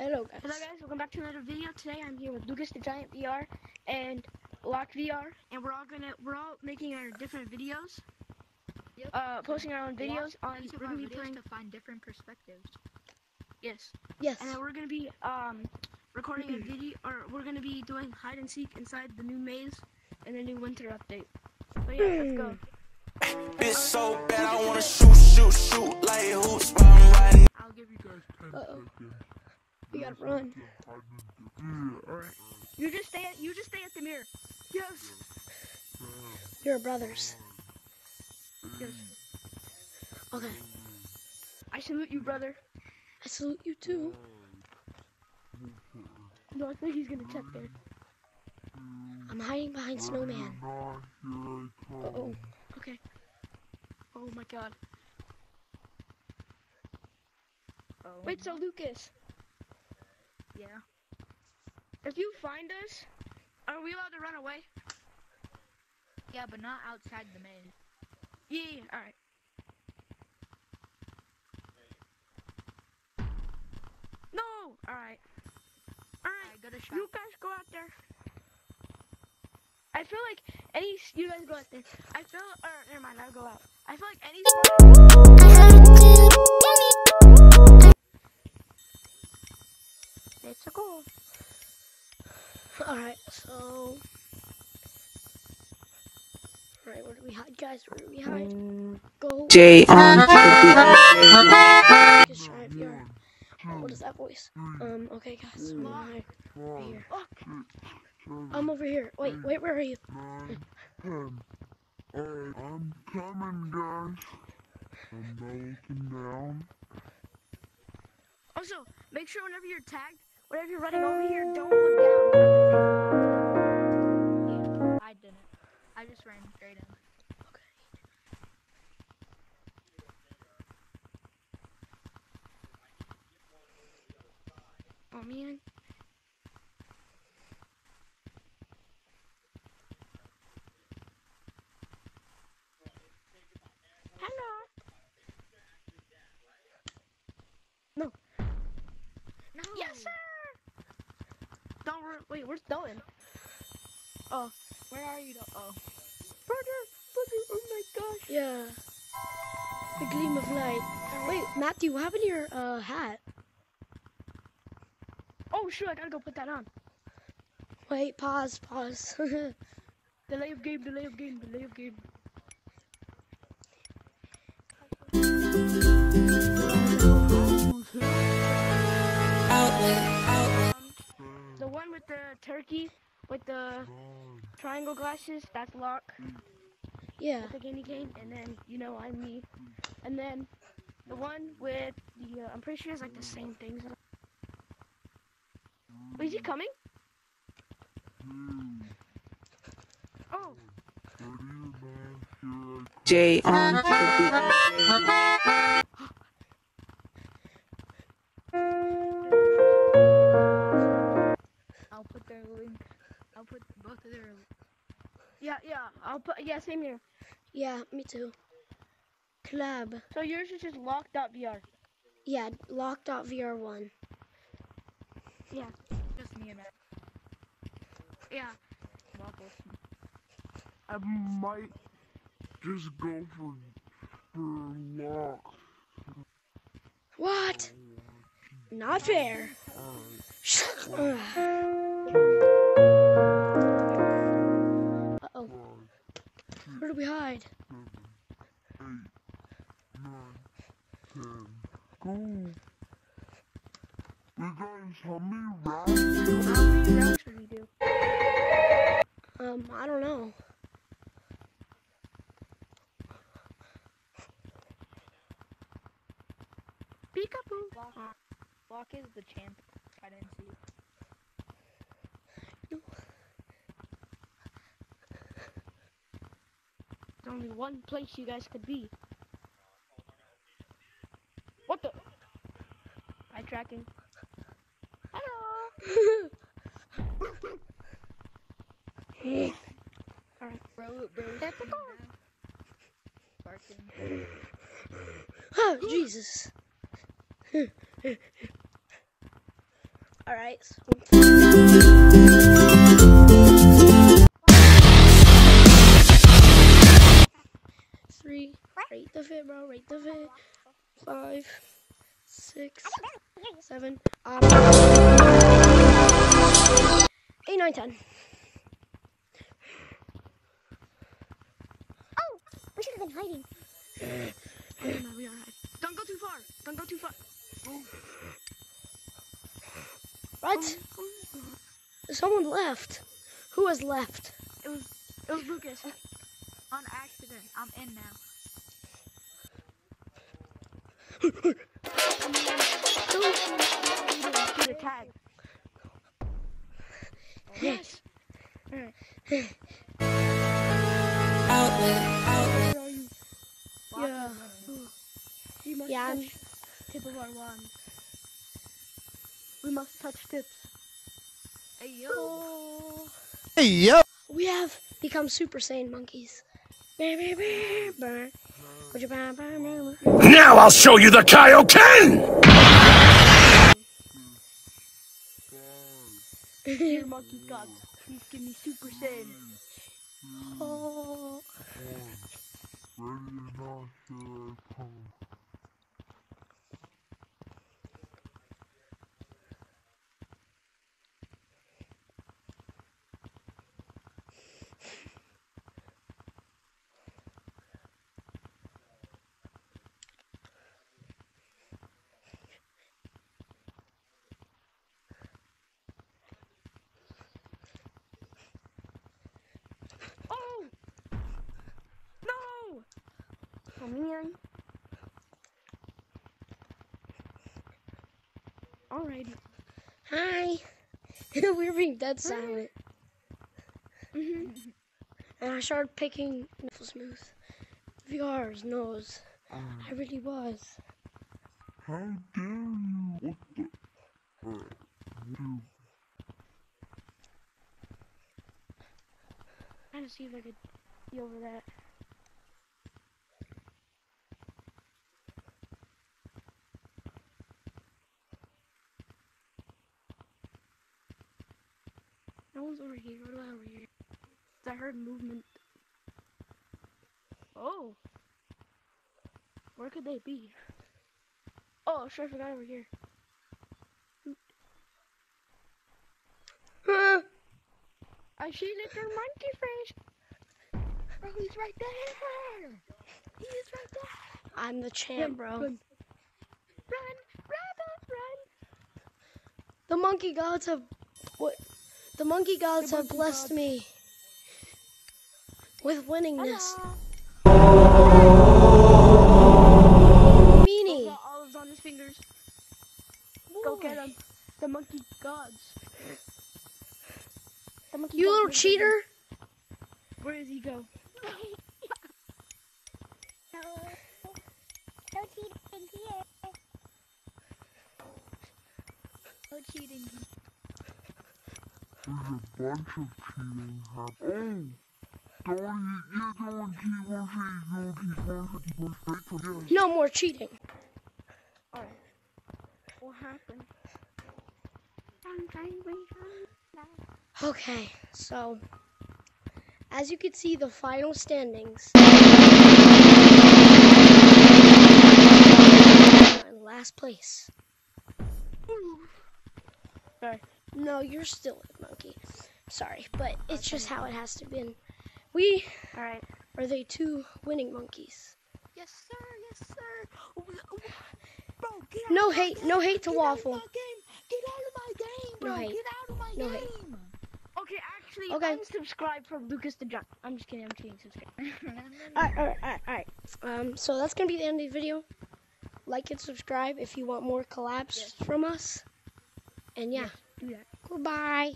Hello guys. Hello guys, welcome back to another video. Today I'm here with Lucas the Giant VR and Lock VR, and we're all gonna we're all making our different videos, Yep. uh, posting our own videos on. each We're gonna be videos playing to find different perspectives. yes, Yes. and then we're gonna be um recording a video, or we're gonna be doing hide and seek inside the new maze and the new winter update. So yeah, let's go. Bitch so bad, I wanna shoot, shoot, shoot like hoops while I'm riding. I'll give you guys 10 Uh-oh. seconds. We gotta run. Alright. You just stay at you just stay at the mirror. Yes. You're brothers. Yes. Okay. I salute you, brother. I salute you too. No, I think he's gonna check there. I'm hiding behind snowman. Uh oh. Okay. Oh my god. Oh, Wait, so Lucas, yeah. if you find us, are we allowed to run away? Yeah, but not outside the maze. Yeah, yeah, alright. No! Alright. Alright, shot. you guys go out there. I feel like any, you guys go out there. I feel, or never mind, I'll go out. I feel like any It's a goal. Alright, so. Alright, where do we hide, guys? Where do we hide? Go. J on Lucas Giant VR. Oh, what is that voice? Um, okay, guys. I'm gonna right here. I'm over here. Wait, wait, where are you? Alright, I'm coming, guys. I'm not looking down. Also, make sure whenever you're tagged, whenever you're running over here, don't uh, look down. I didn't. I just ran straight in. Oh man. Hello. No. Yes, sir. Don't wor- wait. Where's Dylan? Oh, Where are you? Though? Oh. brother, brother. Oh my gosh. Yeah. The gleam of light. Wait, Matthew, what happened to your uh, hat? Oh shoot! I gotta go put that on. Wait, pause, pause. Delay of game. Delay of game. Delay of game. Um, the one with the turkey with the triangle glasses. That's Lock. yeah. with the guinea cane, and then you know I'm me, and then the one with the uh, I'm pretty sure it's like the same things. Wait, is he coming? Oh, J on I'll I'll put yeah, same here. Yeah, me too. Club. So yours is just locked up VR. Yeah, lock.vr1. Yeah, Just me and Matt. yeah. Waffles. I might just go for for lock. What? Not fair. You guys, how many rounds? How many rounds should we do? Um, I don't know. Peekaboo. Lock. Lock is the champ. I didn't see. There's only one place you guys could be. What the? Eye tracking. Hello. Alright. Oh, Jesus. All right. Three. Rate the fit, bro. Rate the fit. Five, six, seven, um, eight, nine, ten. Oh, we should have been hiding. no, we are hiding. Don't go too far. Don't go too far. What? Someone left. Who has left? It was it was Lucas. On accident. I'm in now. Get a tag. Yes. Yeah. You must Yeah, I'm- touch tip of our wand. We must touch tips. Hey yo. Oh. Hey, yo. We have become Super Saiyan monkeys. Now I'll show you the Kaioken! Dear monkey god, please give me super saiyan. Oh. Ready or not, here I come. Oh! No! Man. Alrighty. Hi. We're being dead silent. Mm-hmm. And I started picking Niffle Smooth. VR's nose. I really was. How dare you? What the? Uh, you Trying to see if I could see over that. No one's over here. What about over here? I heard movement. Oh. Where could they be? Oh, sure, I forgot over here. I see little monkey face. Oh, he's right there. He is right there. I'm the champ, bro. Run, run, run, run. The monkey gods have what? The monkey gods The have blessed gods. me with winningness. Hello. Meanie. Got olives on his fingers. Go get him. The monkey gods. The monkey You gods little cheater. them. Where does he go? No cheating here. No cheating. There's a bunch of cheating happening. Oh! Don't you, you don't keep on saying, you keep on keep on. No more cheating. Alright. What happened? Okay, so as you can see, the final standings. In last place. Sorry. No, you're still. Sorry, but it's just how it has to be. We Alright. are the two winning monkeys. Yes, sir. Yes, sir. Oh, Bro, get out No of hate, game. no hate to Get out of waffle. my game. Get out of my game, No hate. Get out of my No hate. Okay, actually, Okay. unsubscribe from Lucas the Junk. I'm just kidding. I'm kidding. Subscribe. Alright, alright, alright, alright. Um, so that's gonna be the end of the video. Like and subscribe if you want more collabs from us. And yeah, Do that. goodbye.